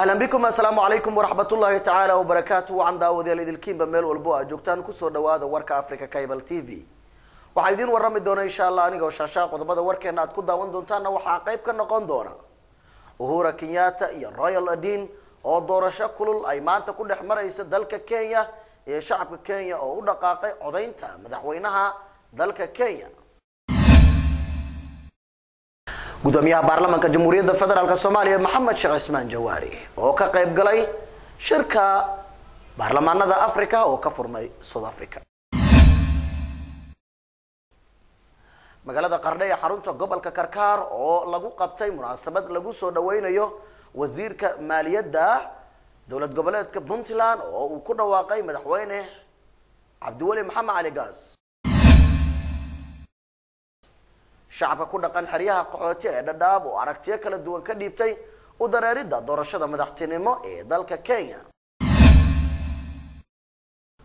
ahlan bikum assalaamu calaykum waraxmat ullaahi tacaala wabarakaatu wacan daawadayaal idilkiinba meel walbo aad joogtaan ku soo dhawaada warka africa cable t v. Waxaa idiin warrami doona insha allah anigoo shaashaa qodobada warkeena aad ku daawan doontaanna waxaa qayb ka noqon doona uhura kenyatta iyo royal adin oo doorasho kulul ay maanta ku dhex marayso dalka kenya iyo shacabka kenya oo u dhaqaaqay codaynta madaxweynaha dalka kenya gudoomiyaha baarlamaanka jamhuuriyadda federaalk soomaaliya maxamed sheekh cismaan jawaari oo ka qayb galay shirka baarlamaanada africa oo ka furmay south africa. Magaalada qardhe ee xarunta gobolka karkaar oo lagu qabtay munaasabad lagu soo dhaweynayo wasiirka maaliyadda dowlad goboleedka puntland oo uu ku dhawaaqay madaxweyne cabdiweli maxamed cali gaas shacabka ku dhaqan xeryaha qaxooti ee dhadhaab oo aragtiyo kala duwan ka dhiibtay u dareeridda doorashada madaxtinimo ee dalka kenya.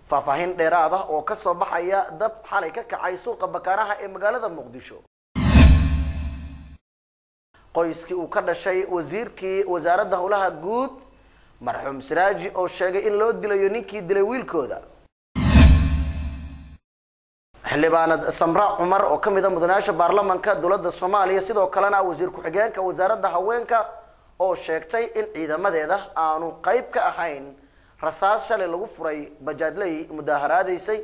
Faahfaahin dheeraad ah oo ka soo baxaya dab xalay ka kacay suuqa bakaaraha ee magaalada muqdisho. Qoyskii uu ka dhashay wasiirkii wasaaradda howlaha guud marxuum siraaji oo sheegay in loo dilayo ninkii dilay wiilkooda xildhibaanad samra cumar oo ka mid a mudanayaasha baarlamanka dowladda soomaaliya sidoo kalena wasiir ku-xigeenka wasaaradda haweenka oo sheegtay in ciidamadeeda aanu qeyb ka ahayn rasaas shalay lagu furay bajaadley mudaaharaadaysay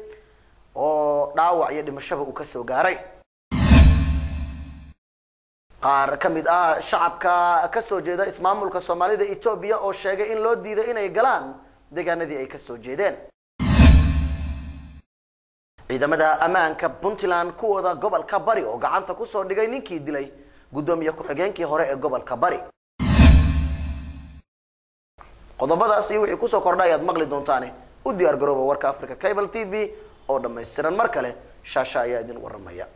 oo dhaawac iyo dhimashaba uu ka soo gaaray. Qaar ka mid ah shacabka ka soo jeeda ismaamulka soomaalida etoobiya oo sheegay in loo diiday inay galaan deegaanadii ay ka soo jeedeen ciidamada ammaanka puntland kuwooda gobolka bari oo gacanta ku soo dhigay ninkii dilay guddoomiye ku-xigeenkii hore ee gobolka bari. Qodobadaas iyo wixii ku soo kordha ayaad maqli doontaane u diyaar garooba warka africa cable t v oo dhammaystiran mar kale shaasha ayaa idin waramaya